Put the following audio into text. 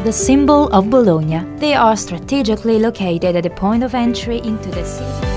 the symbol of Bologna. They are strategically located at the point of entry into the city.